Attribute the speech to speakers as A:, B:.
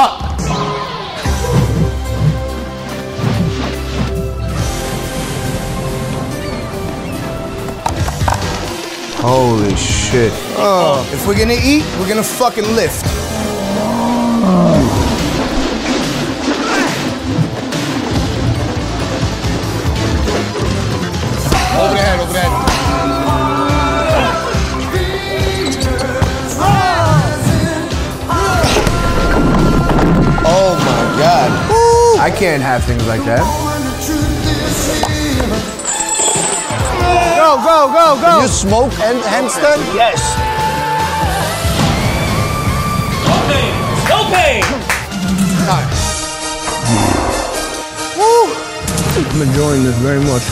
A: Up.
B: Holy shit. Oh.
A: If we're gonna eat, we're gonna fucking lift. Over the
B: I can't have things like that.
A: Go, go, go, go.
B: You smoke hand handstand?
A: Yes.
C: No pain. No pain.
B: I'm enjoying this very much.